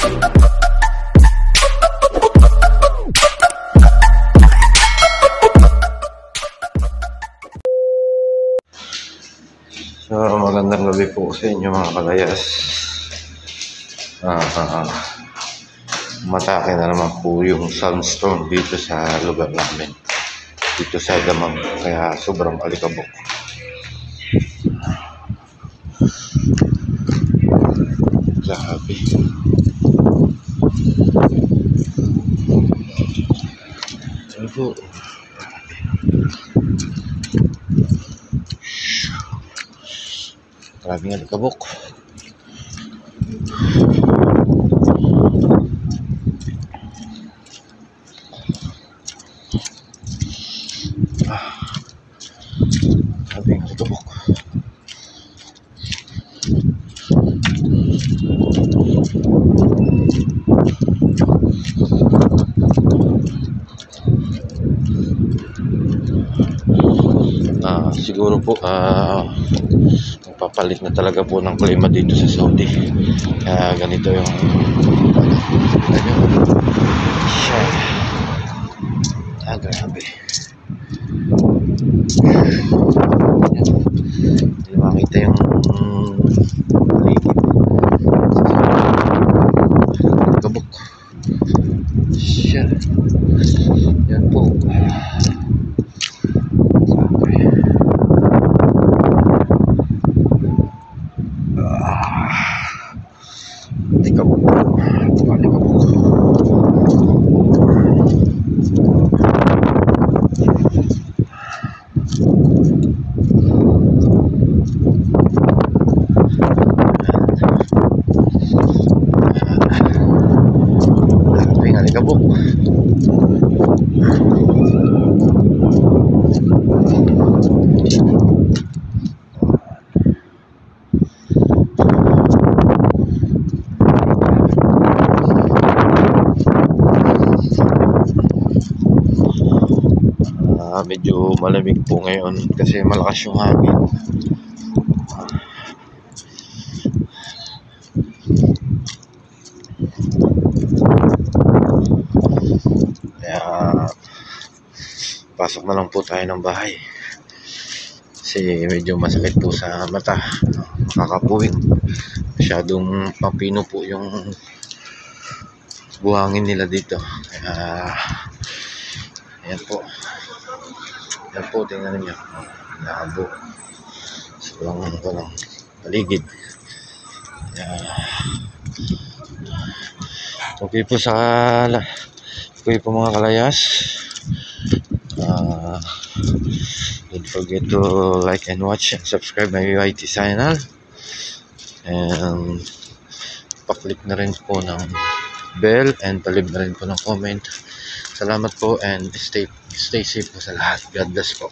So, magandang gabi po sa inyo mga kalayas. Ah, ah, ah. Matake na naman po yung sandstorm dito sa lugar namin. Dito sa damang. Kaya sobrang alikabok. Grabe. Grabe. Po? Maraming alikabok. Maraming alikabok. Ah, siguro po ah magpapalit na talaga po ng klima dito sa Saudi. Kaya ganito yung ano. Ah, grabe. Yan. Hindi makita yung paligid. Gabok. Siya. Yan po. Grabe. Alikabok. Alikabok. Grabing alikabok. Ah, medyo malamig po ngayon kasi malakas yung hangin. Kaya pasok na lang po tayo ng bahay. Kasi medyo masakit po sa mata. Makakapuwing. Masyadong papino po yung buhangin nila dito. Kaya ayan po. Yan po, tingnan niyo. Labo. Sobrang ano ko lang. Paligid. Yeah. Okay po sa okay po mga kalayas. Uh, don't forget to like and watch and subscribe my YT channel. And paklik na rin po ng bell and palib na rin po ng comment. Salamat po and stay stay safe po sa lahat. God bless po.